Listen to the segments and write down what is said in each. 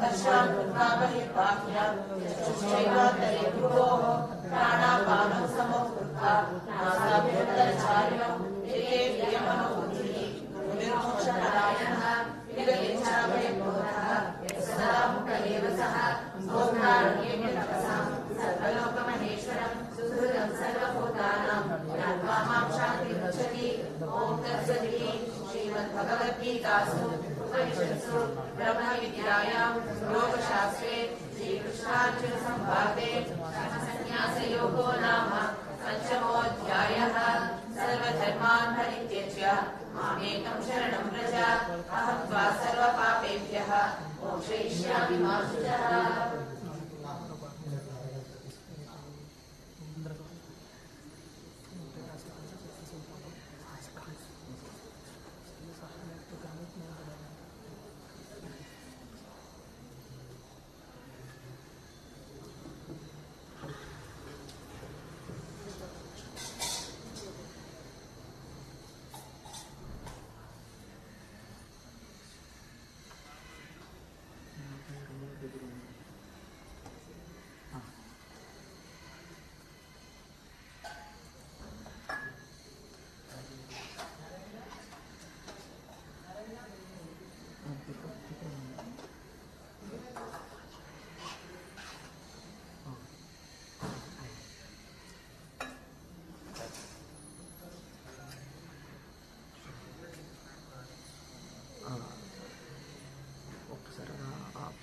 स्पर्शान् कृत्वावहे पाक्या चक्षुश्चैवान्तरे भ्रुवोः प्राणापानं समो कृत्वा नासाभ्यन्तरचार्यं प्रियमनो बुद्धिः मुनिर्मोक्षपरायणः विगतेच्छाभये बोधः सदा मुख एव सः भोक्तारण्येभ्यतपसां सर्वलोकमहेश्वरं सुहृदं सर्वभूतानां ज्ञात्वा माँ शान्ति गच्छति ॐ तत्सदिति श्रीमद्भगवद्गीतासु उपनिषत्सु ब्रह्मविद्यायां योगशास्त्रे, श्रीकृष्णार्जुनसंवादे सन्न्यासयोगो नाम पञ्चमोऽध्यायः सर्वधर्मान् परित्यज्य मामेकं शरणं व्रज, अहं त्वा सर्वपापेभ्यः। मोक्षयिष्यामि मा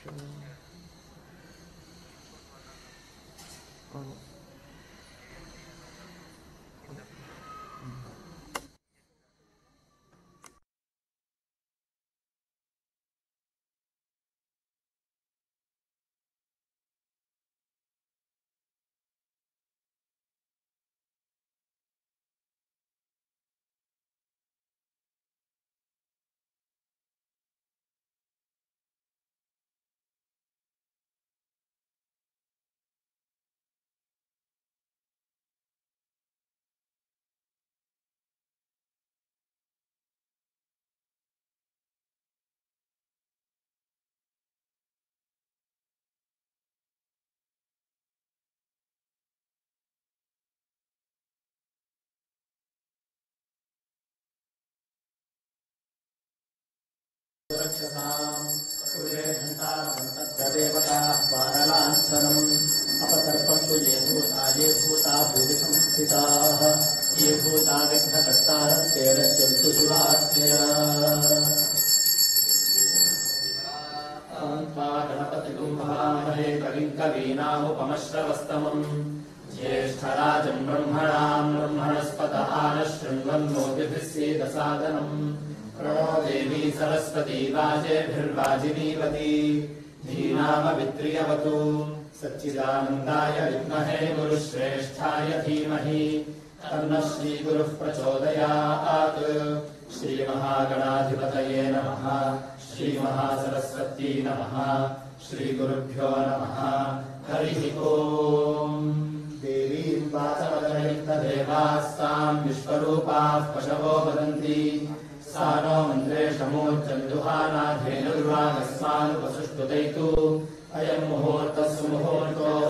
afternoon. कवीनामुपमश्रवस्तमम् ज्येष्ठराजम् ब्रह्मणाम् ब्रह्मणस्पतः नः शृण्वन्नोतिभिः सीदसादनम् प्रणो देवी सरस्वती वाजेभिर्वाजिनीवती धीनामवित्रियवतु सच्चिदानन्दाय विद्महे गुरुश्रेष्ठाय धीमहि तन्नः श्रीगुरुः प्रचोदयात्। श्रीमहागणाधिपतये नमः। श्रीमहासरस्वत्यै नमः। श्रीगुरुभ्यो नमः। हरिः ओम्। देवीम् वाचवदयित्तदेवास्ताम् विश्वरूपाः पशवो वदन्ति। सा नो मन्त्रेशमूर्चन्दुहानाधेनुर्वागस्मानुपसुष्टुतैतु अयम् मुहूर्तः सुमुहूर्तो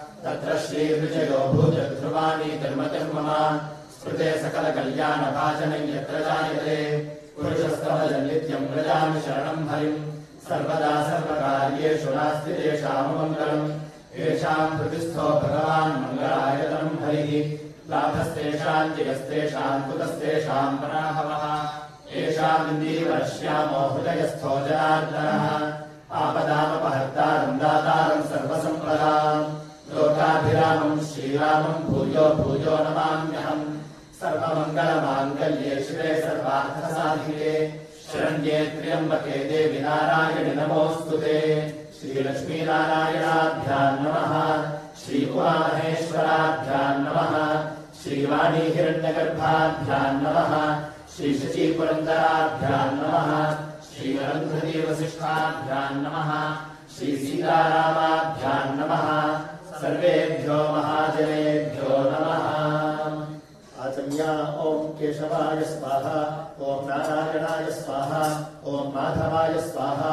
तत्र श्रीविजयो भूजध्रुवाणि धर्मतिर्मम स्मृते सकलकल्याणभाजनम् यत्र जायते व्रजामि शरणम् हरिम् सर्वदा सर्वकार्येषु नास्ति येषाम् भगवान् मङ्गलायतनम् हरिः। लाभस्तेषाम् जयस्तेषाम् कुतस्तेषाम् हृदयस्थो जनार्दनः। आपदामपहर्तारम् दातारम् लोकाभिरामम् श्रीरामम् भूयो भूयो नमाम्यहम् सर्वमङ्गलमाङ्गल्ये शिवे सर्वार्थसाधिके शरण्ये त्र्यम्बके देवि नारायणि नमोऽस्तु ते श्रीलक्ष्मीनारायणाभ्याम् नमः श्री उमामहेश्वराभ्याम् नमः श्रीवाणी हिरण्यगर्भाभ्याम् नमः श्रीशचीपुरन्दराभ्याम् नमः श्रीवरन्धदेवसिष्ठाभ्याम् नमः श्रीसीतारामाभ्याम् नमः सर्वेभ्यो महाजनेभ्यो नमः। आचम्या ॐ केशवाय स्वाहा ॐ नारायणाय स्वाहा ॐ माधवाय स्वाहा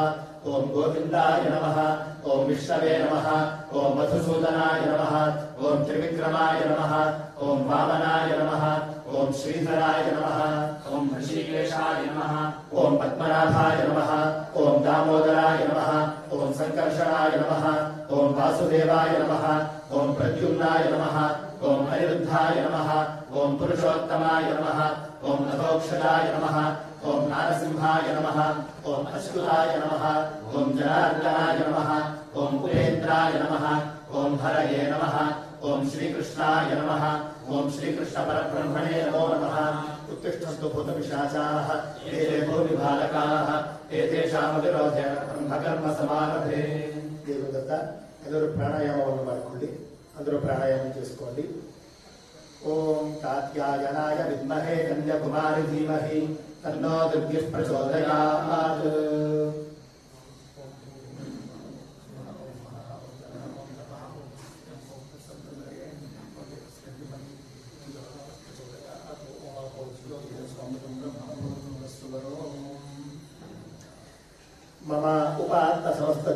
ॐ गोविन्दाय नमः ॐ विष्णवे नमः ॐ मधुसूदनाय नमः ॐ त्रिविक्रमाय नमः ॐ वामनाय नमः ॐ श्रीधराय नमः ॐ ऋषिकेशाय नमः ॐ पद्मनाभाय नमः ॐ दामोदराय नमः ॐ सङ्कर्षणाय नमः ॐ वासुदेवाय नमः ॐ प्रद्युम्नाय नमः ॐ अनिरुद्धाय नमः ॐ पुरुषोत्तमाय नमः ॐ नभोक्षदाय नमः ॐ नारसिंहाय नमः ॐ अच्युताय नमः ॐ जनार्दनाय नमः ॐ उपेन्द्राय नमः ॐ हरये नमः ॐ श्रीकृष्णाय नमः ओम श्रीकृष्ण परब्रह्मणे नमो नमः उत्तिष्ठन्तु भूतपिशाचाः एते भूमिबालकाः एतेषामविरोधेन ब्रह्मकर्म समारभे ದೇವದತ್ತ ಎಲ್ಲರೂ ಪ್ರಾಣಾಯಾಮವನ್ನು ಮಾಡಿಕೊಳ್ಳಿ ಅಂದರೂ ಪ್ರಾಣಾಯಾಮ ತಿಳಿಸ್ಕೊಳ್ಳಿ ಓಂ ಕಾತ್ಯಾಯನಾಯ ವಿದ್ಮಹೇ ಕನ್ಯಕುಮಾರಿ ಧೀಮಹಿ ತನ್ನೋ ದುರ್ಗಿಃ ಪ್ರಚೋದಯಾತ್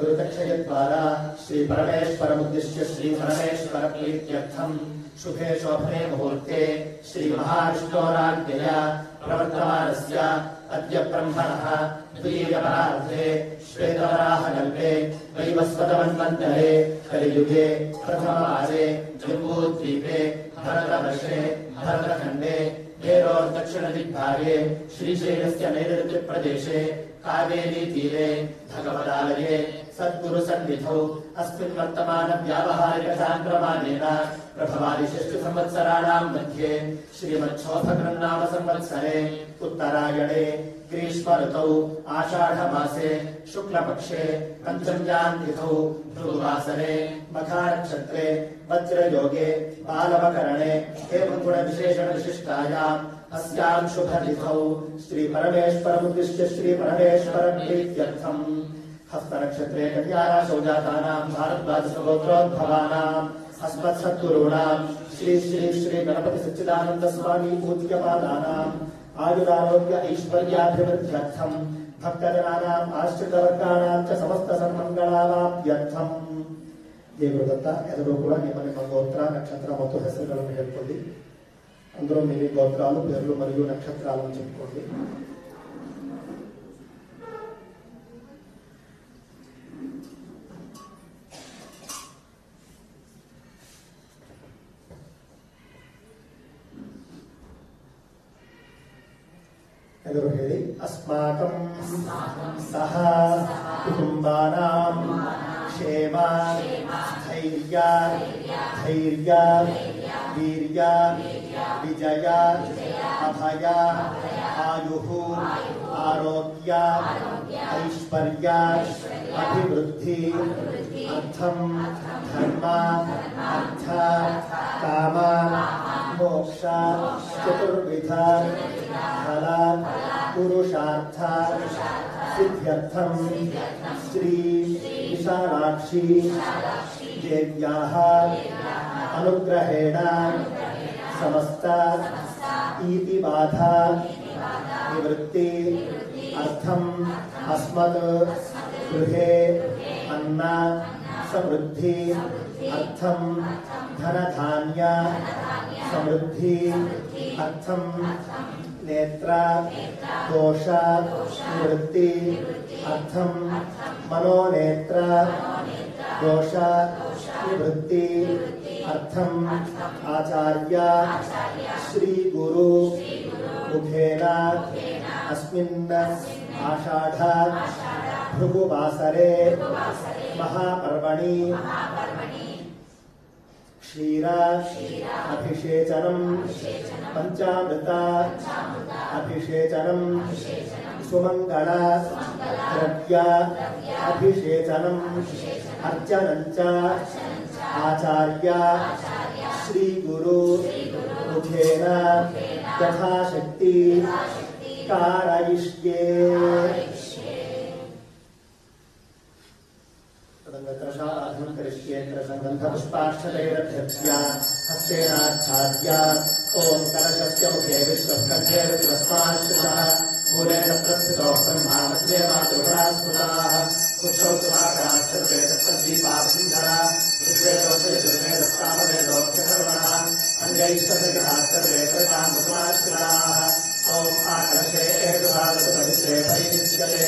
दुर्दक्षयद्वारा श्रीपरमेश्वरमुद्दिश्य श्रीपरमेश्वरप्रीत्यर्थम् शुभे शोभने कलियुगे प्रथमवासे जम्बूद्वीपे भरतवर्षे भरतखण्डे भेरोर्दक्षिणदिग्भागे श्रीशैलस्य नैऋत्यप्रदेशे कावेरीतीरे भगवदालये सद्गुरु सन्निधौ अस्मिन् वर्तमान व्यावहारिक चान्द्रमानेन प्रभवादिषष्टु संवत्सराणाम् मध्ये श्रीमच्छोभकृन्नाम संवत्सरे उत्तरायणे ग्रीष्म ऋतौ आषाढमासे शुक्लपक्षे पञ्चम्याम् तिथौ भृगुवासरे मखानक्षत्रे वज्रयोगे बालवकरणे एवं गुणविशेषणविशिष्टायाम् अस्याम् शुभतिथौ श्रीपरमेश्वरमुद्दिश्य श्रीपरमेश्वरप्रीत्यर्थम् हस्तनक्षत्रे कन्याराशौ जातानाम् भारद्वाजसगोत्रोद्भवानाम् अस्मत्सद्गुरूणाम् श्री श्री श्री गणपति सच्चिदानन्द स्वामी पूज्यपादानाम् आयुरारोग्य ऐश्वर्याभिवृद्ध्यर्थम् भक्तजनानाम् आश्रितवर्गाणाम् च समस्त ಸನ್ಮಂಗಳಾವಾಪ್ಯರ್ಥಂ ದೇವರು ದತ್ತ ಎಲ್ಲರೂ ಕೂಡ ನಿಮ್ಮ ನಿಮ್ಮ ಗೋತ್ರ ನಕ್ಷತ್ರ ಮತ್ತು ಹೆಸರುಗಳನ್ನು ಹೇಳ್ಕೊಳ್ಳಿ అందరూ మీ మీ గోత్రాలు పేర్లు మరియు నక్షత్రాలను చెప్పుకోండి वीर्या वीर्या विजया, अभया, आयु, आरोग्या, ऐश्वर्या, अभिवृद्धि अर्थम धर्मा, अर्थ, काम, मोक्षा, चतुर्विध, फल, पुरुषार्थ सिद्ध्यर्थम श्री विशालाक्षी, देव्या अनुग्रहेण समस्त इति बाधा निवृत्ति अर्थम् अस्मत् गृहे अन्न समृद्धि अर्थम् धनधान्य समृद्धि अर्थम् नेत्र दोष निवृत्ति अर्थम् मनोनेत्र दोष निवृत्ति अर्थम् आचार्य श्री गुरु मुखेन अस्मिन् आषाढ भृगुवासरे महापर्वणि क्षीर अभिषेचनम् पञ्चामृत अभिषेचनम् सुमङ्गल द्रव्य अभिषेचनम् अर्चनम् च आचार्य श्रीगुरु मुखेन यथाशक्ति कारयिष्ये तदङ्गत्रशाराधनं करिष्ये त्रसङ्गन्धपुष्पाक्षतैरभ्यर्च्या हस्तेनाच्छाद्य ॐ कलशस्य मुखे विश्वकण्ठे विश्वस्माश्रितः मूले तत्र स्थितो ब्रह्मा मध्ये मातृगणा स्मृताः कुशोत्तमाग्रास्तद्वीपाधरा ऋग्वेदोषे रस्तामवेदोक्षकर्मणः अङ्गैश्वरग्रहास्तद्वेदतां कुसुमाश्रिताः ॐ आकर्षे एकभारतपवित्रे परिनिष्यते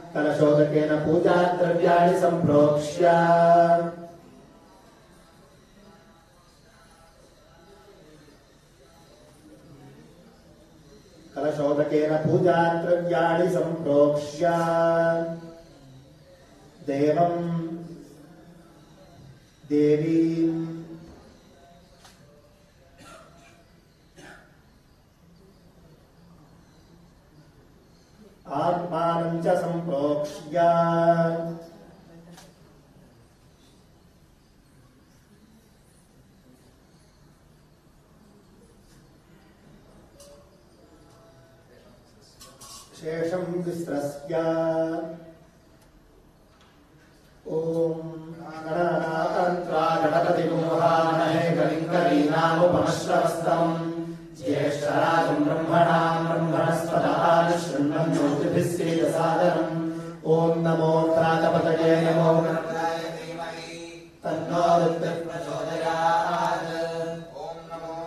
कलशोदकेन पूजाद्रव्याणि सम्प्रोक्ष्य कलशोदकेन पूजाद्रव्याणि सम्प्रोक्ष्य देवम् देवीम् च सम्प्रोक्ष्य शेषं विस्रस्य ॐ गणानान्त्वा गणपतिमोहामहे कलिङ्गलीनामुपमश्रवस्तम् ज्येष्ठराजम् ब्रह्मणाम् सेदसादनम् ॐ नमो प्रातपतये नमो तन्नो रुद्रः प्रचोदयात्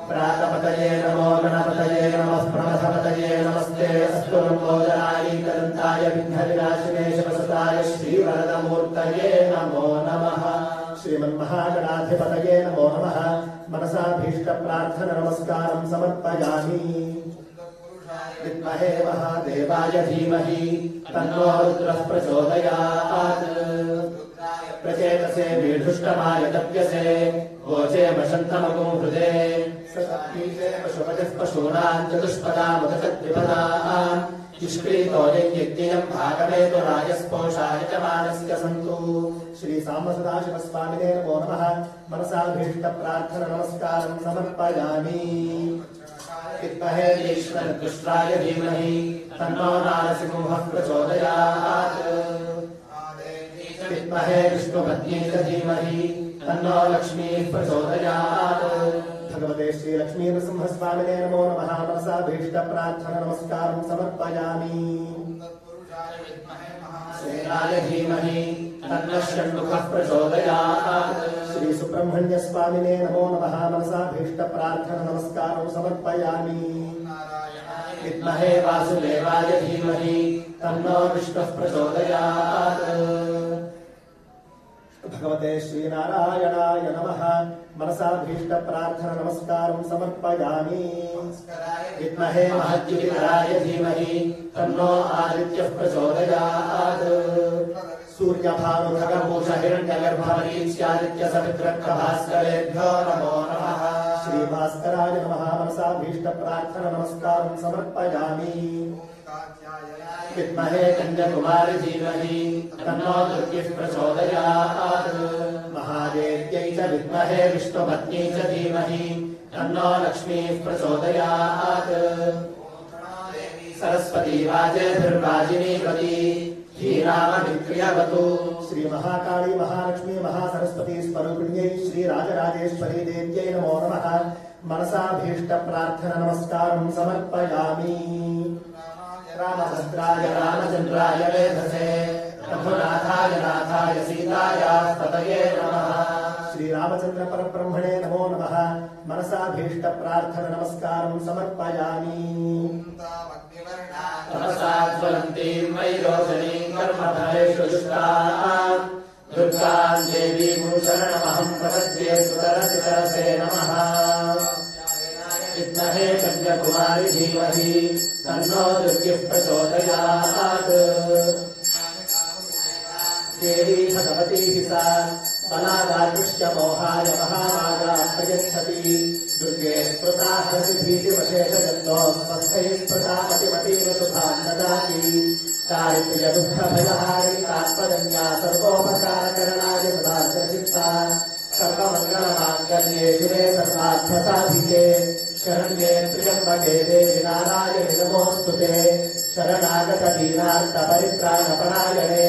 प्रातपतये नमो गणपतये नमः प्रणथपतये नमस्ते अस्तु लम्बोदराय शिवसताय श्रीवरदमूर्तये नमो नमः। श्रीमन्महागणाधिपतये नमो नमः। मनसाभीष्टप्रार्थन नमस्कारम् समर्पयामि। विद्महे महादेवाय धीमहि, तन्नो रुद्रः प्रचोदयात्। प्रचेतसे वीढुष्टमाय तप्यसे वोचे वसन्तमगो हृदे। पशूनाम् चतुष्पदामुदकद्विपदाम् निष्क्रीतो यज्ञम् राजस्पोषाय च मानस्य सन्तु। नमो नमः। नमस्कारम् समर्पयामि। विद्महे ईश्वरदुष्टाय धीमहि तन्नो नारसिंहः प्रचोदयात् विद्महे विष्णुपत्नी च धीमहि तन्नो लक्ष्मीः प्रचोदयात् भगवते श्रीलक्ष्मीनृसिंहस्वामिने नमो नमः। मनसाभीष्टप्रार्थन नमस्कारम् समर्पयामि। सेनाय धीमहि तन्नः षण्मुखः प्रचोदयात्। श्रीसुब्रह्मण्यस्वामिने नमो नमः। मनसाभीष्टप्रार्थन नमस्कारम् समर्पयामि। विद्महे वासुदेवाय धीमहि। तन्नो विष्णुः प्रचोदयात्। भगवते श्रीनारायणाय नमः। मनसाभीष्टप्रार्थन नमस्कारम् समर्पयामि। विद्महे महद्युतिधराय धीमहि। तन्नो आदित्यः प्रचोदयात्। सूर्यभानुभगभूषहिरण्यगर्भमरीच्यादित्यसवित्रभास्करेभ्यो नमो नमः। श्रीभास्कराय नमः नमस्कारम् समर्पयामि विद्महे कन्याकुमारि धीमहि तन्नो दुर्गिः प्रचोदयात्। महादेव्यै च विद्महे विष्णुपत्नी च धीमहि तन्नो लक्ष्मीः प्रचोदयात्। सरस्वती वाजेभिर्वाजिनीपति धीरामभिक्रियवतु श्रीमहाकाली महालक्ष्मी महासरस्वती स्वरूपिण्यै श्रीराजराजेश्वरी देव्यै नमो नमः। मनसाभीष्टप्रार्थन नमस्कारम् समर्पयामि। रामभद्राय, रामचन्द्राय वेधसे। रघुनाथाय, नाथाय नमः। श्रीरामचन्द्रपरब्रह्मणे नमो नमः। मनसाभीष्टप्रार्थननमस्कारम् समर्पयामि। तपसा ज्वलन्तीम् शरणमहम् प्रपद्ये सुतरतितरसे नमः। धीमहि, तन्नो प्रचोदयात्। देवी सा बलादाकृष्य मोहाय महामाया प्रयच्छति दुर्गे स्मृता हसिभीतिवशेषजन्तो स्वस्थैः स्मृता मतिमतीव शुभाम् ददाति। दारिद्र्यदुःखभयहारिणि तात्पदन्या सर्वोपकारकरणाय सदाग्रचित्ता सर्वमङ्गलमाङ्गल्ये शिवे सर्वार्थसाधिके शरण्ये त्र्यम्बके देवि नारायणि नमोऽस्तु ते। शरणागतदीनार्थपरित्राणपरायणे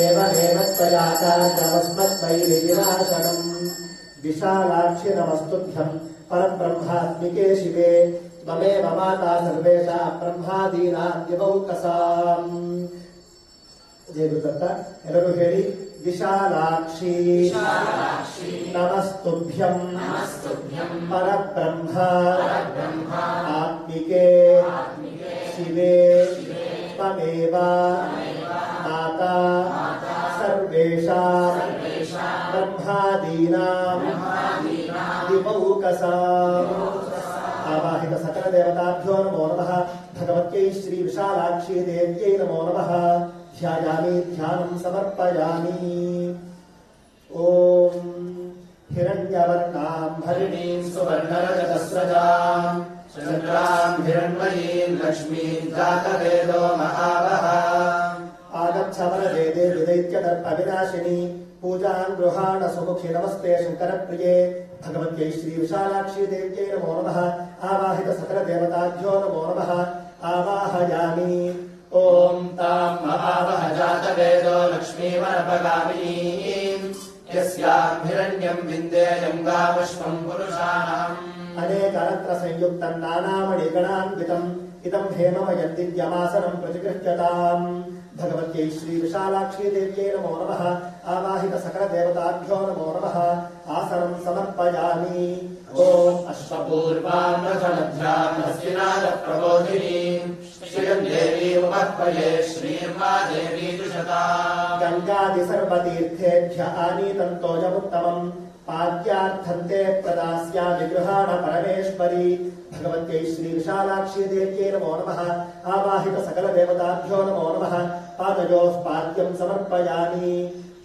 एवमेव त्वया कार्यमस्मद्वैरिविनाशनम् विशालाक्षि नमस्तुभ्यम् परब्रह्मात्मिके शिवे त्वमेव माता सर्वेषा ಬ್ರಹ್ಮಾದೀನಾಂ ದಿವೌಕಸಾಂ ಜಯ ಗುರುದತ್ತ ಎಲ್ಲರೂ ಹೇಳಿ ವಿಶಾಲಾಕ್ಷಿ ನಮಸ್ತುಭ್ಯಂ ಪರಬ್ರಹ್ಮ ಆತ್ಮಿಕೆ ಶಿವೆ ತ್ವಮೇವ माता सर्वेशा ब्रह्मादीना दिवौकसा आवाहित सकल देवताभ्यो नमो नमः। भगवत्यै श्री विशालाक्षी देव्यै नमो नमः। ध्यायामि, ध्यानं समर्पयामि। ओम हिरण्यवर्णां हरिणीं सुवर्णरजतस्रजां चन्द्रां हिरण्मयीं लक्ष्मीं जातवेदो महावः। आगच्छवरदे देवि दैत्यदर्पविनाशिनी पूजाम् गृहाण सुमुखि नमस्ते शङ्करप्रिये। भगवत्यै श्रीविशालाक्षी देव्यै नमो नमः। आवाहित सकलदेवताभ्यो नमो नमः। आवाहयामि। ॐ ताम् महावः जातवेदो लक्ष्मीवरपगामिनीम् यस्याम् हिरण्यम् विन्देयम् गामश्वम् पुरुषाणाम्। अनेकरत्र संयुक्तम् नानामणिगणान्वितम्। इदम् हेममयम् दिव्यमासनम् प्रतिगृह्यताम् भगवत्यै श्रीविशालाक्षी देव्यै नमो नमः। आवाहित सकलदेवताभ्यो नमो नमः। आसनम् समर्पयामि। ॐ हस्तिनादप्रबोधिनीम् श्रियम् देवीमुपह्वये श्रीर्मा देवी दुषता गङ्गादि सर्वतीर्थेभ्य आनीतन्तोजमुत्तमम् पाद्यार्थन्ते प्रदास्यामि गृहाण परमेश्वरी। भगवत्यै श्रीविशालाक्षी देव्यै नमो नमः। आवाहित सकलदेवताभ्यो नमो नमः। पादयोः पाद्यम् समर्पयामि।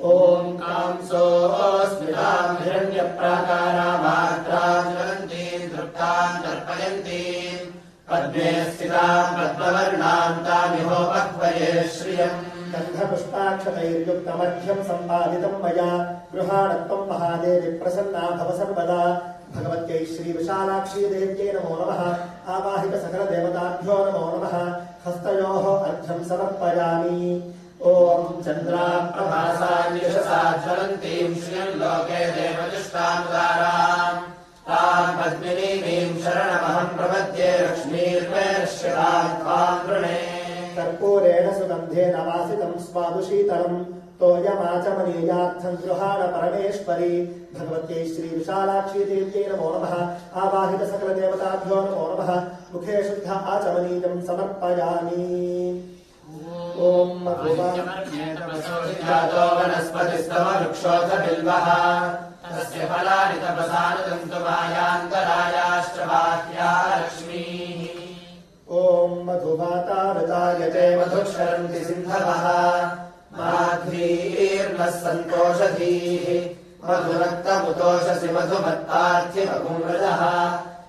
ॐ कांसोऽस्मिताम् हिरण्यप्राकारामात्राम् ज्वलन्तीम् तृप्ताम् तर्पयन्तीम् पद्मे स्थिताम् पद्मवर्णाम् तामिहोपह्वये श्रियम्। गन्धपुष्पाक्षतैर्युक्तमध्यम् सम्पादितम् मया गृहाणत्वम् महादेवि प्रसन्ना भव सर्वदा। भगवत्यै श्रीविशालाक्षी देव्यै नमो नमः। आवाहित सकलदेवताभ्यो नमो नमः। हस्तयोः अर्घ्यम् समर्पयामि। ॐ चन्द्राप्रभासाम् यशसा ज्वलन्तीम् श्रियम् लोके देवदुष्टामुदाराम् ताम् पद्मिनीमीम् शरणमहम् प्रपद्ये लक्ष्मीर्वेश्यताम् त्वाम् वृणे। कर्पूरेण सुगन्धेन वासितम् स्वादुशीतलम् तोयमाचमनीयार्थं गृहाण परमेश्वरी भगवत्यै श्रीविशालाक्षी देव्यै नमो नमः। आवाहितसकलदेवताभ्यो नमो नमः। मुखे शुद्ध आचमनीयं समर्पयामि। तस्य फलानि तपसानुतन्तुमायान्तरायाश्चबाह्या लक्ष्मीः। ॐ मधुमाता रतायते मधुक्षरन्ति सिन्धवः। माध्वीर्नः सन्तोषधीः। मधुरक्तमुतोषसि मधुमत्पार्थिवपुंरजः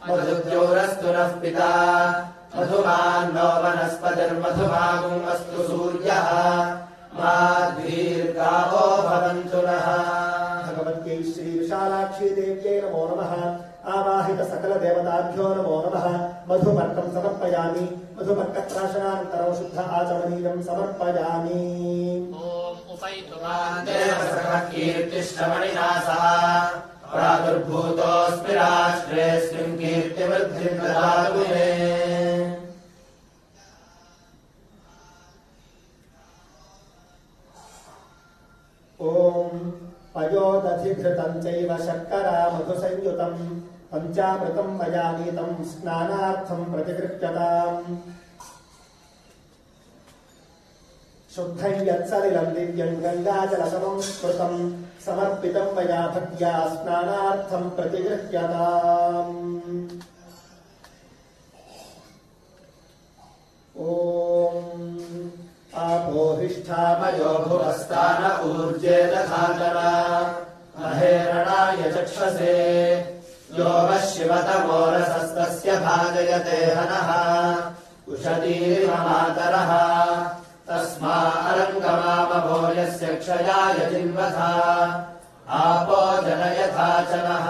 मधुद्योरस्तु नः पिता। मधुमान्नो वनस्पतिर्मधुमागुम् अस्तु सूर्यः। माध्वीर्गावो भवन्तु नः। भगवत्यै श्रीविशालाक्षी नमो नमः। आवाहित सकलदेवताभ्यो नमो नमः। मधुपर्कं समर्पयामि। मधुपर्कप्राशनानन्तरं शुद्ध आचमनीयं समर्पयामि। उपैतुमान्ते कीर्तिश्रवणिनासः प्रादुर्भूतोऽस्मि राष्ट्रेऽस्मिन् कीर्तिवृद्धिम् ददातु मे ॐ पयोदधिघृतम् चैव शर्करा मधुसंयुतम् पञ्चामृतम् वयानीतम् स्नानार्थम् प्रतिकृत्यताम् शुद्धं यत्सलिलं दिव्यं गङ्गाजलसमं स्मृतं समर्पितं मया भक्त्या स्नानार्थं प्रतिगृह्यताम्। ॐ आपोहिष्ठामयो भुवस्तान ऊर्जे दधातना महेरणाय चक्षसे। यो वः शिवतमोरसस्तस्य भाजयते हनः। उषतीरिममातरः तस्मा अरङ्गमामभो यस्य क्षयाय जिन्वथा आपो जनयथा च नः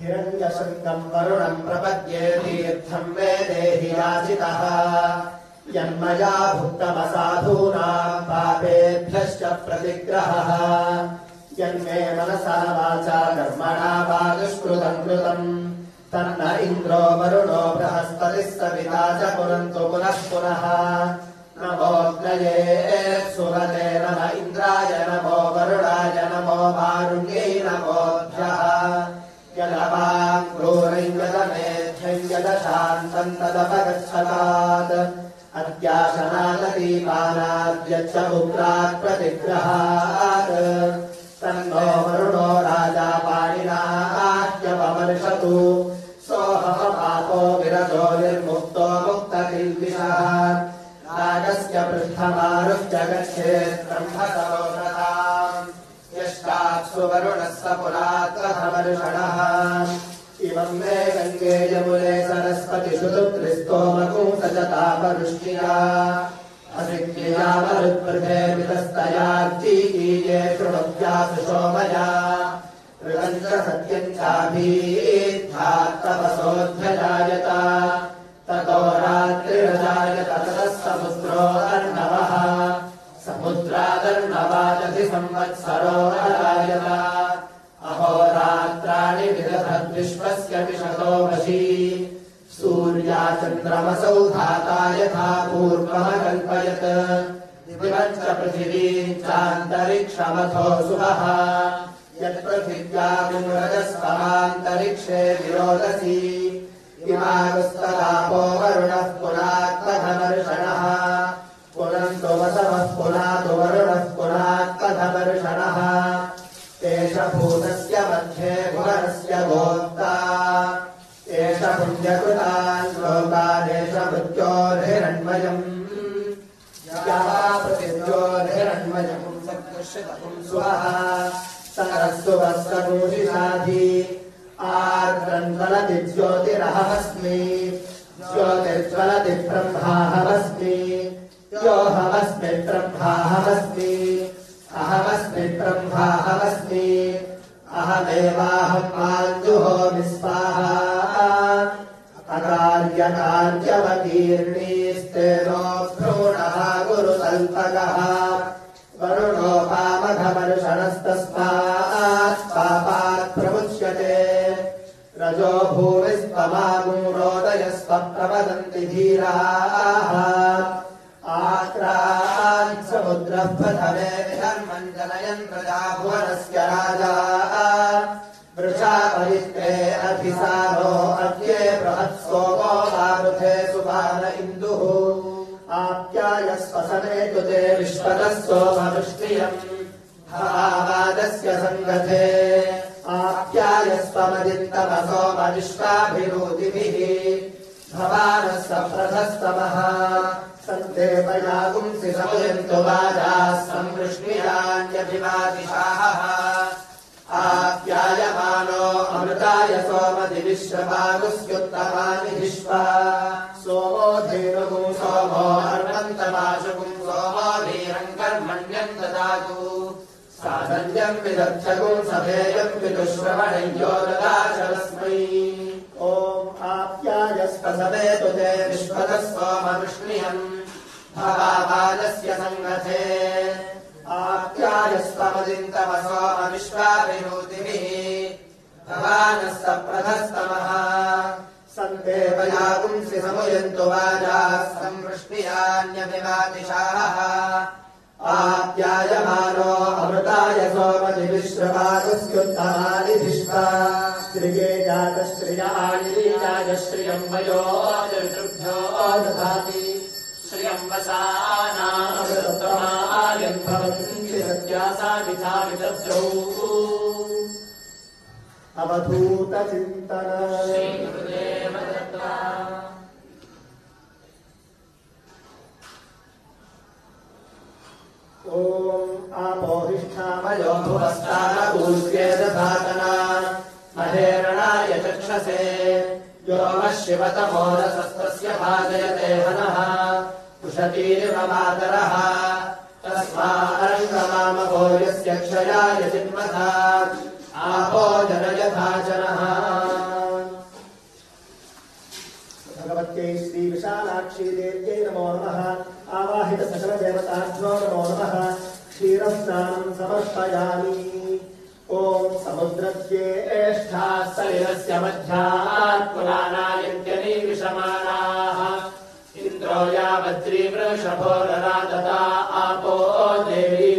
हिरण्यशृङ्गम् वरुणम् प्रपद्ये तीर्थम् मे देहि याचितः यन्मया भुक्तमसाधूनाम् पापेभ्यश्च प्रतिग्रहः यन्मे मनसा वाचा कर्मणा वा दुष्कृतम् कृतम् तन्न इन्द्रो वरुणो बृहस्पतिः सविता च पुनन्तु पुनः पुनः। नमोऽग्नये सुरते नम इन्द्राय, नमो वरुणाय, नमो वारुण्यै नमोऽभ्यः यदशान्तम् तदपगच्छतात्। अत्याशनादीपानाद्यच्च उग्रात् प्रतिग्रहात्। राजा पाणिना विरतो निर्मुक्तो मुक्तकिल्बिषः रागस्य पृष्ठमारुह्य गच्छेत्ब्रह्मसरोदताम् यष्टात्सु वरुणः स पुरात्महमर्षणः इमम् मे गङ्गे यमुने सरस्वतिषु त्रिस्तोमकुंसजतापरुष्टिया चाभीत्थात्तपसोऽध्यजायत ततो रात्रिरजायत ततः समुद्रो अर्णवः। समुद्रादर्णवादधि संवत्सरो विदधद्विश्वस्य चन्द्रमसौ धाता यथा पूर्वमकल्पयत्। दिवम् च पृथिवीम् चान्तरिक्षमथो सुवः यत्पृथिव्यामुरजस्तमान्तरिक्षे विरोदसी। इमागस्तदापो वरुणः पुनात्मधमर्षणः पुनन्तु वसवः पुनातु वरुणः पुनात्मधमर्षणः एष भूतस्य मध्ये भुवनस्य गोप्ता एष पुण्यकृतान् स्वकादेशवृत्योर्हिरण्मयम् यापतिर्योर्हिरण्मयम् सत्कृष्यतपुं स्वाहा सरस्वस्तनूषिषाधि आर्द्रन्वलति ज्योतिरहमस्मि ज्योतिर्ज्वलति ब्रह्माहमस्मि योऽहमस्मि ब्रह्माहमस्मि। अहमस्मि ब्रह्माहमस्मि। अहमेवाहं माञ्जुहो विस्वाहा। राज्यकार्यवतीर्णीस्तेनो भ्रूणः गुरुसल्पकः वरुणोपामघमर्षणस्तस्मात् प्रमुच्यते। रजो भूमिस्त्वमागुरोदयस्व प्रवदन्ति धीराः। आक्रान् समुद्रः प्रथमे धर्मम् जनयन् प्रजा भुवनस्य राजा। वृषा पवित्रे अभिसारो आप्यायस्वसने कृते विश्वतः सोमवृष्टियम् भावादस्य सङ्गते। आप्यायस्वमदिन्तमसोमविश्वाभिरोधिभिः भवानः सप्रथस्तमः सन्ते मया पुंसि समयन्तु वाजाः संवृष्णियान्यभिवादिशाः आप्यायमानो अमृताय सोमदिविश्ववागुस्युत्तमानि विश्वा सोमो धेनुः सोमो दत्तमाशुकुम् सोमो वीरम् कर्मण्यम् ददातु साधन्यम् सभेयम् आप्यायस्व प्रसवेतु ते विश्वतः सोमवृष्ण्यम् भवापादस्य सङ्गथे आप्यायस्वमदिन्तम सोमविश्वाभिभूतिभिः। भवानः सप्रथस्तमः सन्देवयागुंसि समुयन्तु वाजाः संवृष्ण्यान्यभिमातिशाः आप्यायमानो अमृताय सोमतिविश्रवागस्युत्तमानि विश्वा श्रिये जातश्रियाय श्रियम् वयो चतुर्भ्यो दधाति। श्रियम् वसानामृतमायम् भवन्ति सत्यासा विधा अवधूत चिंतन ओम आपोहिष्ठामयो भुवस्तानपूज्ये दधातना भाजयते हनः। उषतीर्वमातरः तस्मारङ्गमामभोजस्य क्षयाय जिन्मथा आपो जनयथाचनः भगवत्यै श्रीविशालाक्षी देव्यै नमो नमः। आवाहित सकलदेवताभ्यो नमो नमः। क्षीरस्नानम् समर्पयामि। ॐ समुद्रज्येष्ठा सलिलस्य मध्यात् पुराणायन्त्यनी विषमाणाः इन्द्रो यावद्रीवृषभो दता आपो देवी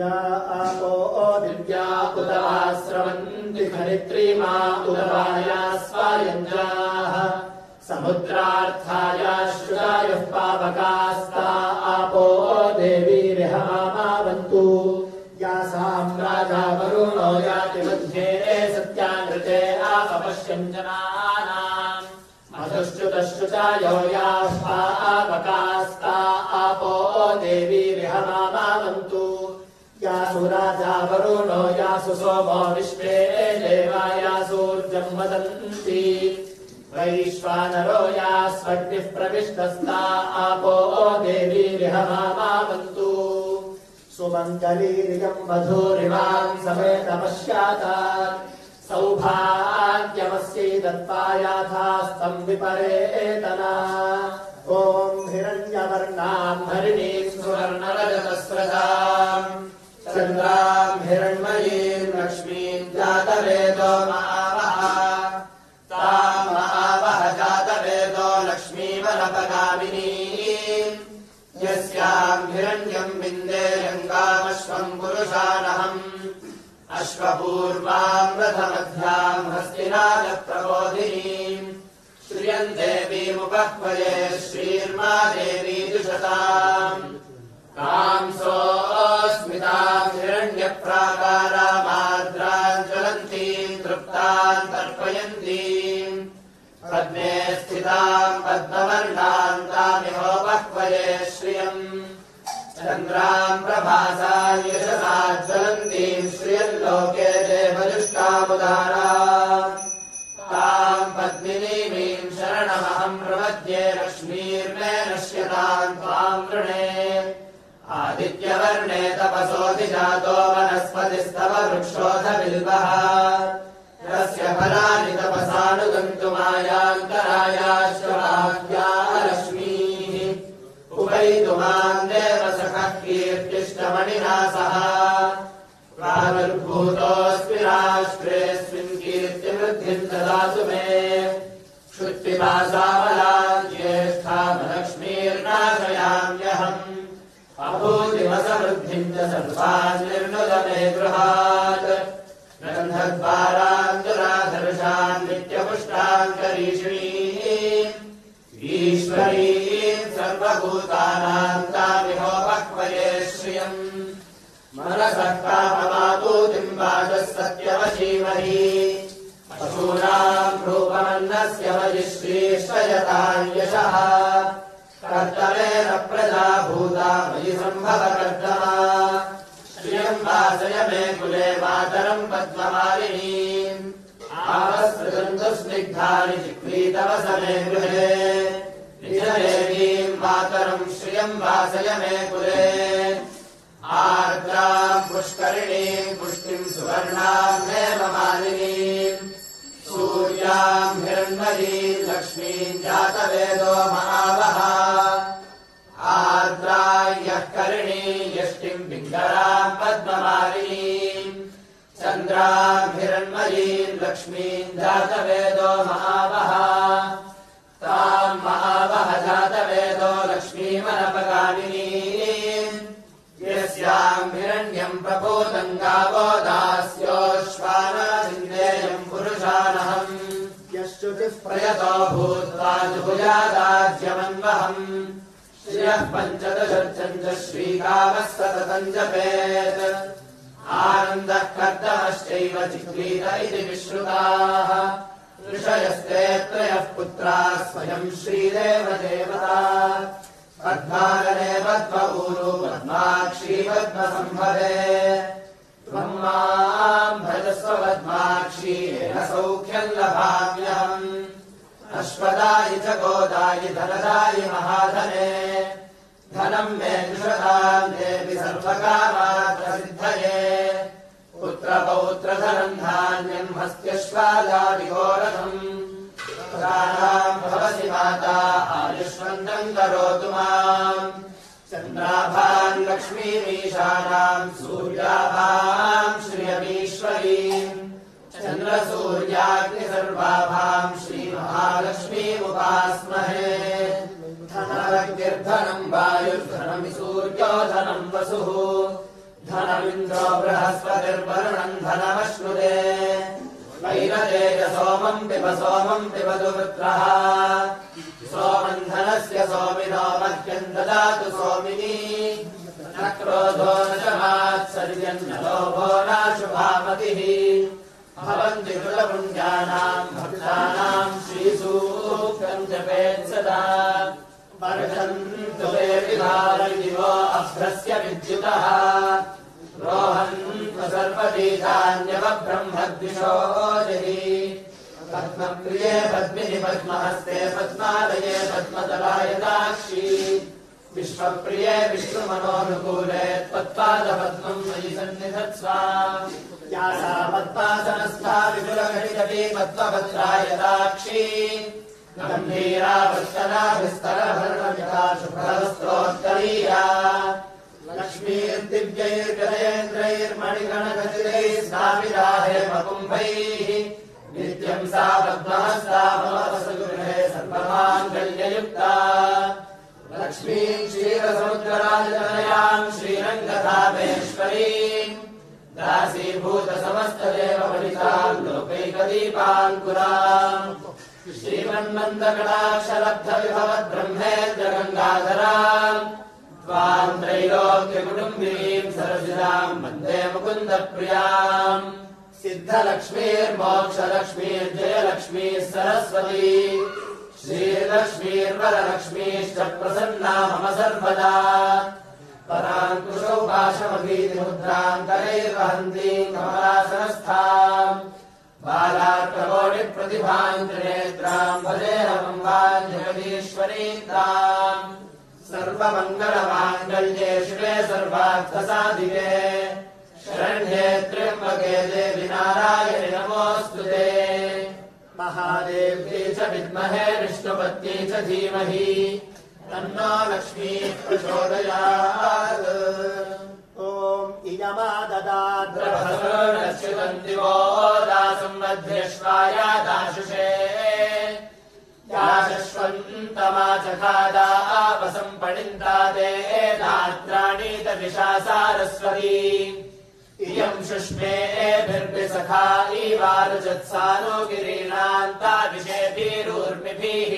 आपो दिव्या उदवास्रवन्ति खनित्रीमा उदवाया स्वायञ्जाः समुद्रार्थाया श्रुतायुः पावकास्ता आपो देवीरिहमावन्तु या साम्राजा वरुणो याति मध्ये जनानाम्। मधुश्रुतश्रुतायो याः पावकास्ता आपो देवीरिहमावन्तु यासु राजा वरुणो यासु सोमो विश्वे देवा यासूर्जम् वदन्ति वैश्वानरो यास्वग्निः प्रविष्टस्ता आपो देवीरिहमावन्तु सुमङ्गलीरियम् मधुरिमाम् समेतपश्यात सौभाग्यमस्यै दत्तायाथास्तम् विपरेतना। ॐ हिरण्यवर्णाम् हरिणीम् सुवर्णरजतस्रजाम्। चन्द्राम् हिरण्मयीम् लक्ष्मीम् जातवेदो मावः ताम् आवह जातवेदो लक्ष्मीमनपगामिनीम् यस्याम् हिरण्यम् विन्देयङ्गामश्वम् पुरुषानहम्। अश्वपूर्वाम् रथमध्याम् हस्तिनादप्रबोधिनीम् श्रियम् देवीमुपह्वये श्रीर्मा देवी दुषताम् कांसोऽस्मिताम् हिरण्यप्राकारामार्द्राम् ज्वलन्तीम् तृप्ताम् तर्पयन्तीम् पद्मे स्थिताम् पद्मवर्णाम् तामिहोपह्वये श्रियम् चन्द्राम् प्रभासाम् यशसा ज्वलन्तीम् श्रियम् लोके देवजुष्टामुदारा ताम् पद्मिनीमीम् शरणमहम् प्रपद्ये लक्ष्मीर्मे नश्यताम् त्वाम् वृणे आदित्यवर्णे तपसोऽधिजातो वनस्पतिस्तव वृक्षोऽथ बिल्वः। यस्य फलानि तपसानुगन्तुमायान्तरायाश्वभाग्या लक्ष्मीः उपैतुमाम् देव कीर्तिष्टमणिना सह प्रादुर्भूतोऽस्मि राष्ट्रेऽस्मिन् कीर्तिवृद्धिम् ददातु मे। क्षुत्पिपासावलाम् गृहात् करीषिणीम् ईश्वरीम् सर्वभूतानाम् तामिहोपह्वये श्रियम् मनसः वाचः सत्यवशीमहि पशूनाम् रूपमन्नस्य मयि श्रीश्रयताम् यशः कर्तवेन प्रजा भूता मयि कर्तमा श्रियम् वासय मे कुले मातरम् स मे गृहे। निजदेवीम् मातरम् श्रियम् वासय मे कुले। आर्द्राम् पुष्करिणीम् पुष्टिम् सुवर्णाम् मे मालिनीम् सूर्याम् हिरण्मयीम् लक्ष्मीम् जातवेदो महावः। आर्द्रायः करिणी यष्टिम् पिङ्गराम् पद्ममालिनीम्। चन्द्राम् हिरण्मयीम् लक्ष्मीम् जातवेदो महावः। ताम् महावः जातवेदो लक्ष्मीमनपगामिनीम्। यस्याम् हिरण्यम् प्रभूतम् गावो दास्योश्वानचिन्देयम् प्रयतो भूत्वा जुभुजादाज्यमन्वहम् श्रियः श्रीकामः सततम् जपेत् आनन्दः कर्दमश्चैव चिक्रीत इति विश्रुताः। ऋषयस्ते त्रयः पुत्राः स्वयम् श्रीदेव देवता पद्मागने पद्मऊरु पद्माक्षी पद्मसम्भवे त्वम् माम् भजस्व पद्माक्षी येन सौख्यम् लभाम्यहम् अश्वदायि च गोदायि धनदायि महाधने। धनम् मे देवि सर्वकामात्रसिद्धये पुत्रपौत्रधनम् धान्यम् हस्त्यश्वादादिगोरथम् प्राणाम् भवसि माता आयुष्मन्तम् करोतु माम् चन्द्राभाम् लक्ष्मीमीशानाम् सूर्याभाम् श्रियमीश्वरीम् चन्द्रसूर्याग्निसर्वाभाम् श्रीमहालक्ष्मीमुपास्महे। धनवग्निर्धनम् वायुर्धनमि सूर्यो धनम् वसुः। धनमिन्द्रो बृहस्पतिर्वरुणम् धनमश्नुते सोमम् पिब सोमम् पिबतु वृत्रः सोमम् धनस्य सोमिनो। मह्यम् ददातु सोमिनी न क्रोधो न च मात्सर्यम् न लोभो नाशुभामतिः भवन्ति कृतपुण्यानाम् भक्तानाम् श्रीसूक्तम् अभ्रस्य विद्युतः सर्वबीजान्यवब्रह्मद्विषो जहि पद्मप्रिये पद्मदलायदाक्षी विश्वप्रिये विष्णुमनोनुकूले मयि सन्निधत्स्वा। या सा पद्मासनस्था विपुलघटितटी पद्मभद्रायदाक्षी गम्भीरावर्तनाभिस्तरभरणमिता शुभ्रवस्त्रोत्तरीया लक्ष्मीर्दिव्यैर्गजेन्द्रैर्मणिगणखचितैः स्थापिताहेमकुम्भैः नित्यम् सा पद्महस्ता मम वसगृहे सर्वमाङ्गल्ययुक्ता लक्ष्मीम् क्षीरसमुद्रराजतनयाम् श्रीरङ्गधामेश्वरीम् दासीभूतसमस्तदेववनिताम् लोकैकदीपाङ्कुराम् श्रीमन्मन्दकटाक्षलब्धविभवद्ब्रह्मेन्द्रगङ्गाधराम् त्रैलोक्यकुटुम्बीम् सरसिजाम् वन्दे मुकुन्दप्रियाम्। सिद्धलक्ष्मीर्मोक्षलक्ष्मीर्जयलक्ष्मीः सरस्वती। श्रीलक्ष्मीर्वरलक्ष्मीश्च प्रसन्ना मम सर्वदा। पराङ्कुशौ पाशमभीतिमुद्राम् करैर्वहन्तीम् कमलासनस्थाम्। बालार्ककोटिप्रतिभाम् त्रिनेत्राम् भजेहमम् वाञ्जगदीश्वरीताम् सर्वमङ्गलमाङ्गल्ये शिवे सर्वार्थसाधिके। शरण्ये त्र्यम्बके देवि नारायणि नमोऽस्तु ते। महादेव्यै च विद्महे विष्णुपत्यै च धीमहि। तन्नो लक्ष्मीः प्रचोदयात्। ॐ इयमाददाद्र द्रभसोरच्युतम् दिवो दासम्बध्यश्वाया दाशुषे आपसम् पणिन्ता ते नात्राणीत विशा सारस्वती। इयम् शुष्मेभिर्विसखा इवारुजत्सानो गिरीणान्ता विषेभिरूर्मिभिः।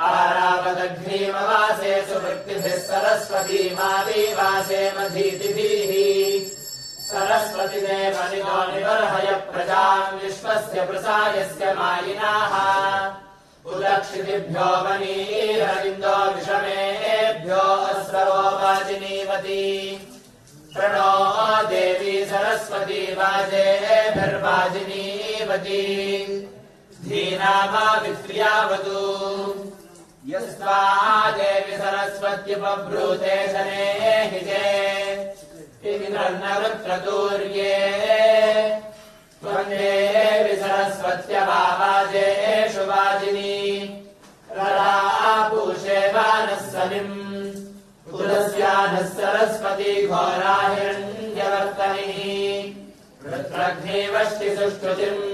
आरावदघ्नीमवासे सुवृत्तिभिः सरस्वतीमाविवासे मधीतिभिः। सरस्वति देवनितो निबर्हय प्रजाम् विश्वस्य प्रसायस्य मायिनाः उदक्षितिभ्यो मनीरविन्दो विषमेभ्यो अस्रवो वाजिनीवती प्रणो देवी सरस्वती वाजेभिर्वाजिनीवती। धीनामा विक्रियावतु यस्वा देवि सरस्वत्युपब्रूते शनेः जे इन्द्रन्नवृत्रतूर्ये त्वन्देवि सरस्वत्यभावाजेषु वाजिनी ररापूषे समिम् पुरस्यानः सरस्वती घोराहिरण्यवर्तनिः। वृत्रघ्नेवष्टि सुष्ठुतिम्।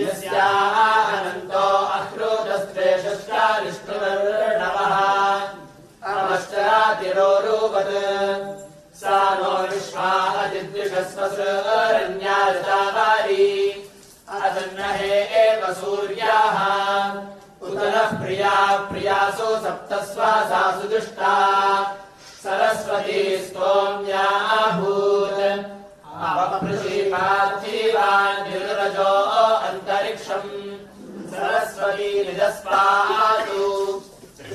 यस्याः अनन्तो अह्रोतस्त्रेषष्टारिष्टुवर्णवः अमश्चरातिरोरूपत् सा नो विश्वा अदन्नहे एव सूर्याः। उतरः प्रिया प्रियासु सप्तस्वासासु दुष्टा सरस्वती स्तोम्याभूत् अपृषीपार्थीवान्निरजो अन्तरिक्षम्। सरस्वती निजस्पातु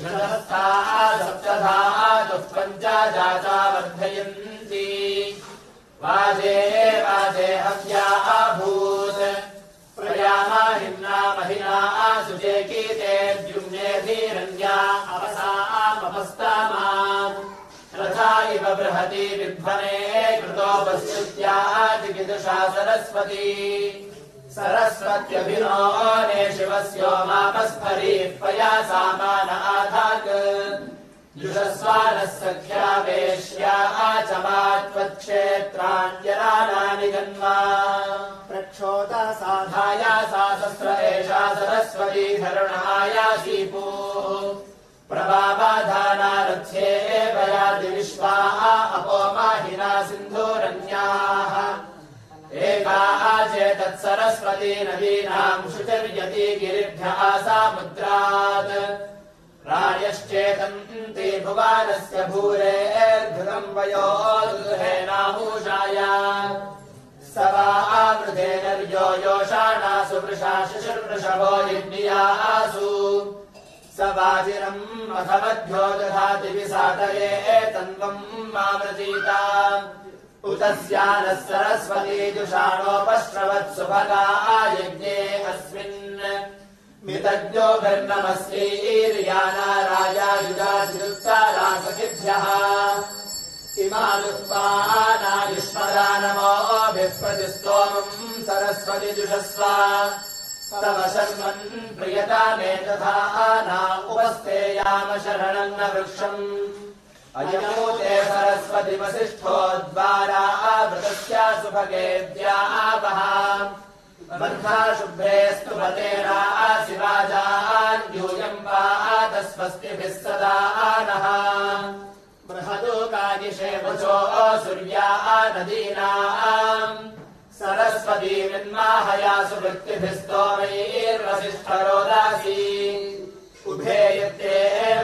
त्रिशतस्था सप्तधातुः पञ्चा जाता वर्धयन्ति वाजे वाजे हव्या अभूत् प्रयामाहिम्ना महिना द्युम्ने धीरन्या अवसामपस्तामाम् रथा इव बृहति विध्वने कृतोपस्तुत्या जिगिदुषा सरस्वती सरस्वत्यभिनो ने शिवस्योमापस्फरी त्वया सामान आधाक् जुषस्वानः सख्या वेश्या आचमा त्वत्क्षेत्राण्यराणानि जन्मा। प्रक्षोदा साधा धाया सा शस्त्र एषा सरस्वती धरुणायासीपू प्रभाबाधानारथ्ये वयाति विश्वाः अपोमाहिना सिन्धूरन्याः एका चेतत्सरस्वती नदीनाम् शुचिर्यति गिरिभ्यः सामुद्रात् रायश्चेतन्ति भुवानस्य भूरेर्घृतम् वयो दुहेनाहूषाय स वा आवृतेर्यो योषाणासु वृषा शिशुर्वृषभो यज्ञियासु स वाजिरम् अथमध्यो दधाति विसादये तन्वम् मामृतीता उत जुषाणोपश्रवत्सुभगा यज्ञे अस्मिन्। मितज्ञोभिर्नमस्यैर्याना राजायुजायुक्तारासखिभ्यः इमानुष्पानायुष्मदा नमोभिः प्रतिस्तोमम् सरस्वति जुषस्व तव शर्मन् प्रियता मे तथा ना उपस्थेयाम शरणम् न वृक्षम् अयमूते सरस्वतिवसिष्ठो द्वारा आवृतस्या सुभगेद्या आवः। बन्धा शुभ्रेस्तु भतेरा शिवाजान् यूयम् पात स्वस्तिभिः सदा नः बृहदो कानिषेवचो सूर्या नदीनाम् सरस्वतीमिन्माहया सुवृत्तिभिः स्तोमैर्वसिष्ठरोदासी उभे यत्ते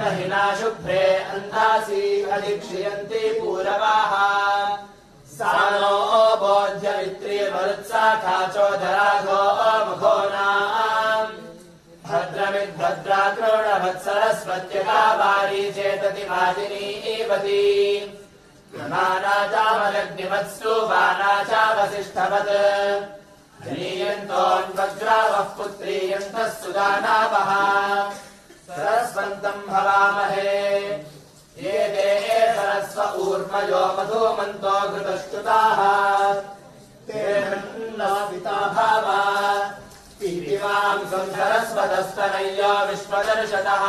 महिना शुभ्रे अन्धासी अधिक्षियन्ति पूरवाः। सा नो बोध्यमित्री मरुत्साखा चोदराघो मुखोनाम् भद्रमिद्भद्राकृणवत्सरस्वत्यकावारी चेतति वाजिनीवती नाना चामलग्निवत्सु बाना चावसिष्ठवत्। ह्रीयन्तोन्वज्रावः पुत्रीयन्तः सुदानावः सरस्वन्तम् भवामहे ये ते सरस्व ऊर्मयो मधुमन्तो घृतश्च्युताः ते पिता भावा इमाम् सरस्वतस्तनय्यो विश्वदर्शतः।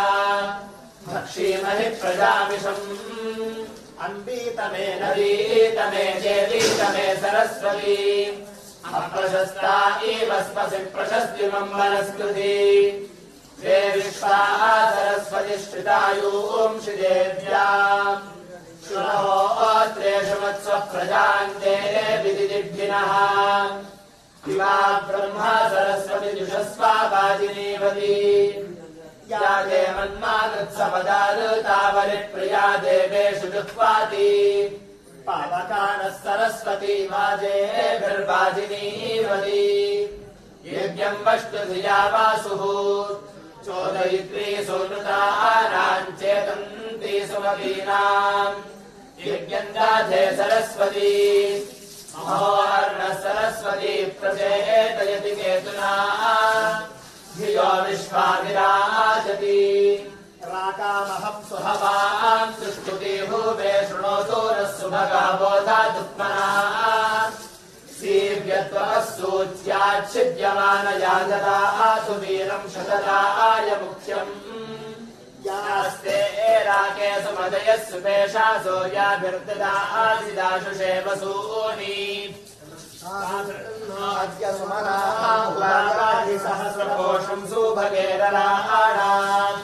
भक्षीमहि प्रजामिषम्। अन्वीतमे नदीतमे चेदीतमे सरस्वती। अप्रशस्ता इव स्मसि प्रशस्तिमम् वनस्कृति। ते सरस्वति श्रितायूंषि देव्या शुनहोत्रेषु मत्स्वः प्रजान्ते विदिदिभ्यिनः इमा ब्रह्मा सरस्वति या ते मन्मागत्सपदारुतावरिप्रिया देवेषु जुह्वाति। पावकानः सरस्वती वाजेभिर्वाजिनीवती यज्ञम् वष्टु धिया वासुः चोदयित्री सुनृतानाम् चेतन्ति सुमतीनाम् सरस्वती। महोर्णः सरस्वती प्रचेतयति केतुना। धियो विश्वाभिराजति राकामहम् सुहवा हवाम् सुष्टुति भूवे शृणोतु नः सुभगा बोधादुत्मना सीव्यत्वः सूच्याच्छिद्यमानया ददातु वीरम् शतदाय मुख्यम् यास्ते राके सुमदयः सुपेशा सोऽयाभिर्ददासिदाशुषे वसूनि अद्य सुमनासहस्रकोशम् सहस्रकोशम् सुभगेरराणाम्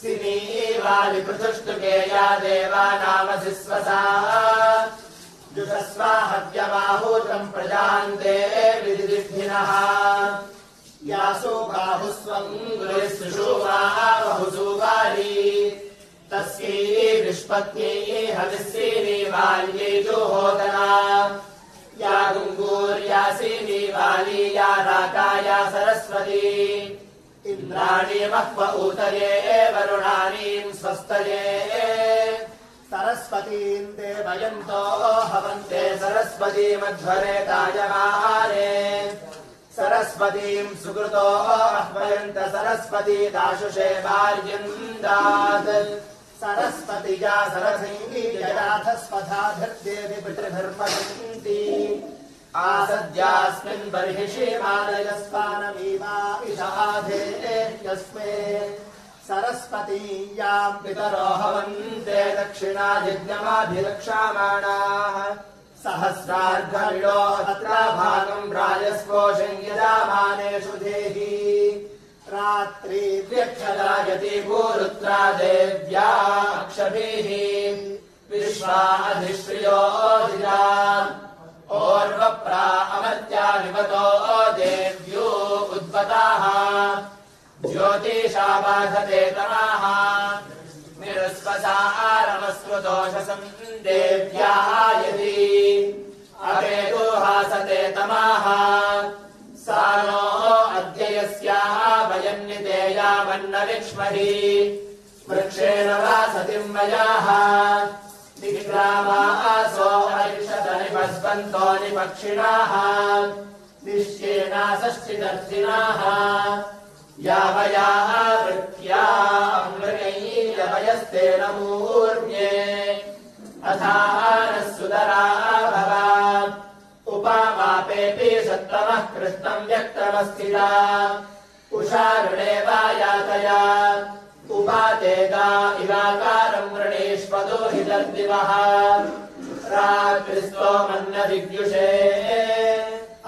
सिनीवालिपृथुष्टुके या देवानामसि स्वसा जुषस्वाहव्यमाहूतम् प्रजान्ते विदिभिनः यासु बाहुस्वम् गुरुसुषुवा बहुसुवाली तस्यै निष्पत्न्यै हविस्यैनी वाल्यै जुहोदना। या गुङ्गूर्यासीनी वाली या राका या सरस्वती। इन्द्राणी मह्व ऊतये वरुणानीम् स्वस्तये सरस्वतीम् देवयन्तो हवन्ते सरस्वती मध्वरे तायमाने सरस्वतीम् सुकृतो आह्वयन्त सरस्वती दाशुषे बाल्यन्दात् सरस्वतिजा सरसैजयाथस्वधाभिर्देवि पितृभिर्पठन्ति आसद्यास्मिन् बर्हिषि मानयस्वानमीमा इषाधे यस्मे सरस्वतीयाम् पितरो हवन्ते दक्षिणा यज्ञमाभिरक्षामाणाः सहस्रार्घविडो अत्र भागम् राजस्कोशम् यजामानेषु देहि रात्रि भूरुत्रा देव्या अक्षभिः विश्वाधिश्रियोधिजा ओर्वप्रा अमर्त्या विपतो देव्यो उद्वताः ज्योतिषा बाधते तमाः निरुस्वसारमस्मृतोषसम् देव्या यदि। अपेदोहासते तमाः। सा नो अद्य यस्याः वयन्नितेयामन्न विक्ष्महि वृक्षेण वा सतिम् मयाः निग्रामासो हरिषत निपस्वन्तो निपक्षिणाः। षष्टिदर्शिनाः यावयाः वृत्या मृगैरवयस्तेन मूर्म्ये अथाः नः सुदरा भव उपामापेऽपि सत्तमः कृष्णम् व्यक्तमस्थिता। उषारुणे वा यातया उपातेगा इवाकारम् वृणेष्वदो हि दर्दिवः रात्रिस्तोमन्न विद्युषे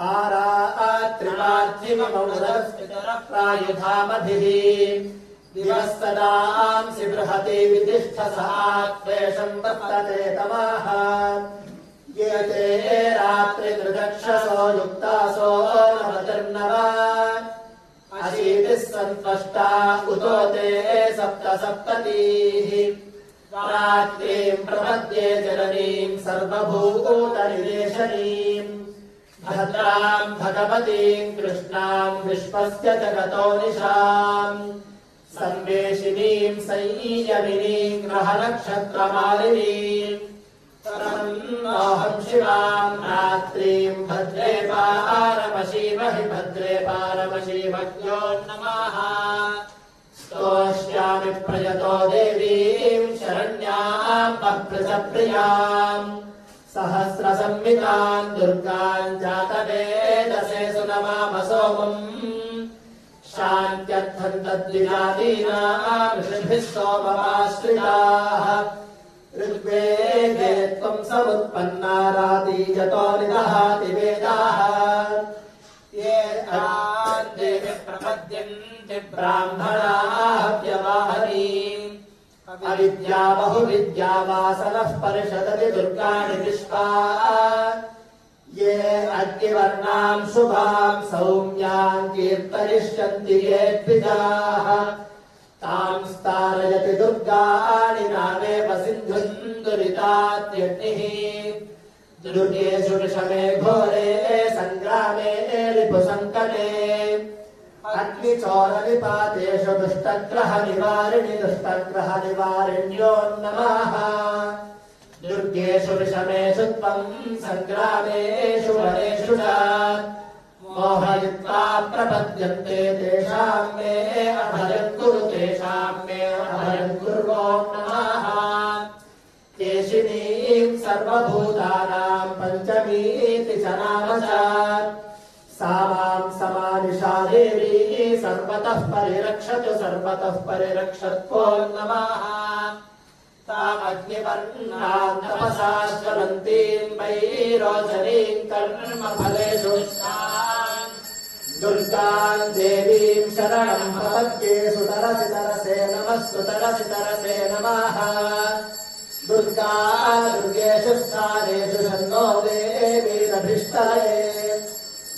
आरात्रिमाध्यममौदस्पितरः प्रायुधामभिः दिवस्तदांसि बृहति वितिष्ठसात्वेषम् वर्तते तमाः ये ते रात्रिदृदक्षसो युक्तासो नवतिर्नवा। अशीतिः सन्त्वष्टा उतो ते सप्त सप्ततिः रात्रिम् प्रपद्ये जननीम् सर्वभूतनिदेशनीम् भद्राम् भगवतीम् कृष्णाम् विश्वस्य जगतो निशाम्। संवेशिनीम् संयमिनीम् ग्रहनक्षत्रमालिनीम्। तरन्नोऽहम् शिवाम् रात्रीम् भद्रे पारमशीमहि भद्रे पारमशीमज्ञो नमः। स्तोष्यामि प्रयतो देवीम् शरण्याम् बह्प्रजप्रियाम् सहस्रसंविताम् दुर्गाम् जातवेदसे सुनमाम सोमम् शान्त्यर्थम् तद्विजातीनाम् ऋषिभिः सोममाश्रिताः ऋग्वेदे त्वम् समुत्पन्ना रातीजतो ये आदेव प्रपद्यन्ति ब्राह्मणाः अविद्या बहुविद्या वासनः परिषदति दुर्गाणि विश्वा ये अग्निवर्णाम् शुभाम् सौम्याम् कीर्तयिष्यन्ति ये द्विजाः। ताम् स्तारयति दुर्गाणि नामेव सिन्धुम् दुरितात्यग्निः दुर्गेषु विषमे घोरे सङ्ग्रामे रिपुसङ्कटे अग्निचोरनिपातेषु दुष्टग्रहनिवारिणि दुष्टग्रहनिवारिण्यो नमः दुर्गेषु विषमेषु त्वम् सङ्ग्रामेषु वरेषु च। मोहयित्वा प्रपद्यन्ते तेषाम् मे अभयम् कुरु, तेषाम् मे अभयम् कुर्वो नमः केशिनीम् सर्वभूतानाम् पञ्चमीति च नाम च। सा माम् समानिशा देवी सर्वतः परिरक्षतु सर्वतः परिरक्षत्वो नमः तामग्निवर्णाम् तपसा ज्वलन्तीम् वैरोचनीम् कर्मफलेषु दुर्गाम् देवीम् शरणम् प्रपद्ये सुतरसि तरसे नमः सुतरसि तरसे नमः। दुर्गा दुर्गेषु स्थानेषु षण्णो देवीरभिष्टये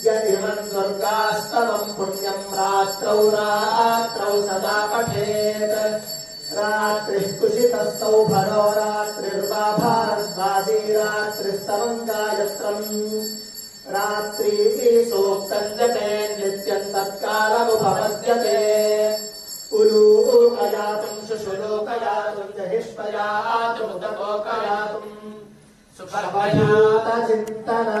यदिमम् दुर्गास्तवम् पुण्यम् रात्रौ रात्रौ सदा पठेत्। रात्रिः कुशितः सौभरो रात्रिर्वा भारद्वाजी रात्रिस्तवम् गायत्रम् रात्रिः सूक्तम् जपे नित्यम् तत्कालमुपपद्यते उलूकयातुम् शुशुलोकयातुम् जहिष्पयातुमुदलोकयातुम् सुखभयातचिन्तना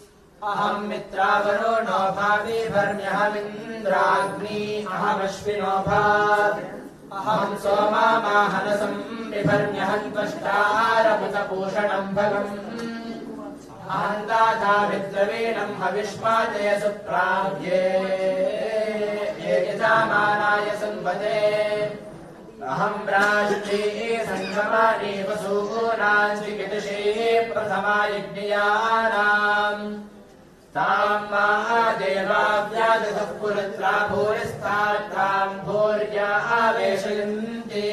अहम् मित्रावरो नो भाविभर्म्यहमिन्द्राग्नी अहमश्विनो भात् अहम् सोमामाहनसम् बिभर्म्यहम् त्वष्टारमुतपूषणम् भगम्। अहम् दाता विद्रवीणम् हविष्मादय सुप्राव्ये ये यजामानाय संवदे। अहम् राष्ट्री सङ्गमानि वसूनाम् चिकितुषे प्रथमा यज्ञयानाम् महादेवाव्याजतः पुरत्रा भूरिस्ताम् भूर्या आवेशयन्ति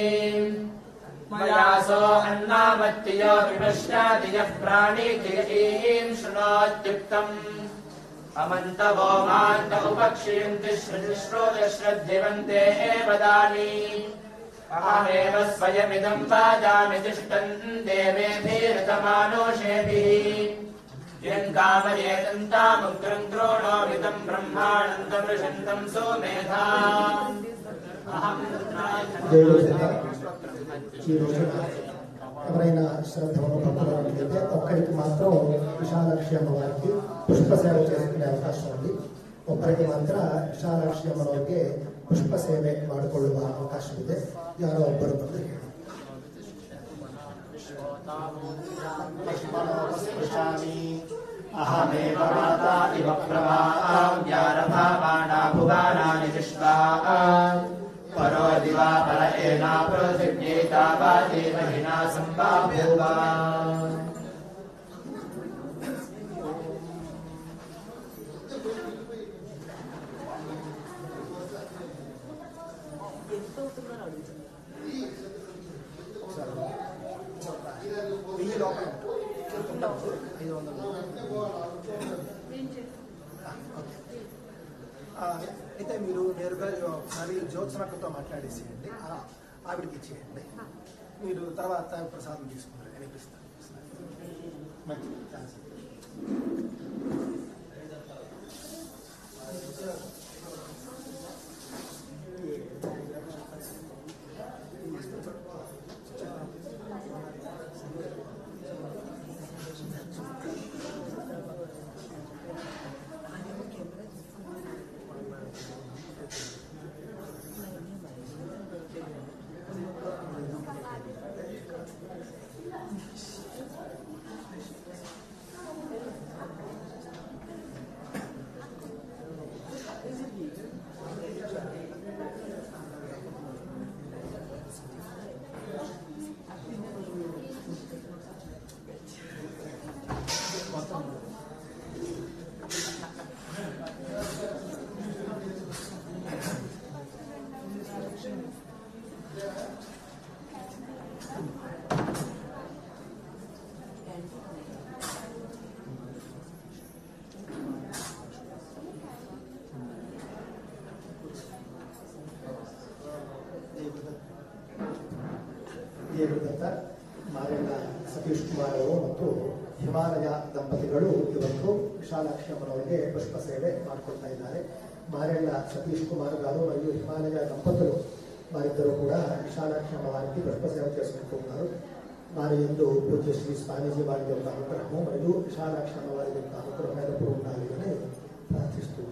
मयासो अन्नामत्ययो विपश्याति यः प्राणीतिम् शृणोत्युक्तम्। अमन्तवो मान्त उपक्षीयन्ति श्रुतिश्रोतश्रद्धिवन्ते वदामि अहमेव स्वयमिदम् वाजामि तिष्ठन् देवेभिरतमानोषेभिः यम् कामयेतन्तामुग्रम् द्रोणोमिदम् ब्रह्माणन्तमृषन्तम् सोमेधा अहम् ఈ రోజున ఎవరైనా శ్రద్ధ ఉన్నట్లయితే ఒక్కరికి మాత్రం విశాలాక్షి అమ్మవారికి పుష్ప సేవ చేసుకునే ಅವಕಾಶ ఉంది ಒಬ್ಬರಿಗೆ ಮಾತ್ರ ವಿಶಾಲಾಕ್ಷಿ ಅಮ್ಮನವ್ರಿಗೆ ಪುಷ್ಪ ಸೇವೆ ಮಾಡಿಕೊಳ್ಳುವ ಅವಕಾಶ ಇದೆ ಯಾರೋ ಒಬ್ಬರು ಬಂದು ಹೇಳಿ अहमेव माता इव प्रभाव्यारभामाणा भुवानानि परो दिवा पर एना पृथिव्येता वा देवहिना టీవీ లోపల ఐదు వందలు అయితే మీరు నేరుగా ఒకసారి జ్యోత్సనతో మాట్లాడేసి అండి ఆవిడకి ఇచ్చేయండి. మీరు తర్వాత ప్రసాదం తీసుకుంటారు. అనిపిస్తారు మంచి ఛాన్స్ మారెళ్ళ సతీష్ కుమార్ గారు మరియు హిమాలయ దంపతులు వారిద్దరూ కూడా విశాలాక్షి అమ్మవారికి పుష్పసేవ చేసుకుంటూ ఉన్నారు. వారి ఎందు పూజ్య శ్రీ స్వామీజీ వారి యొక్క అనుగ్రహము మరియు విశాలాక్షి అమ్మవారి యొక్క అనుగ్రహం ఎప్పుడు ఉండాలి అని ప్రార్థిస్తూ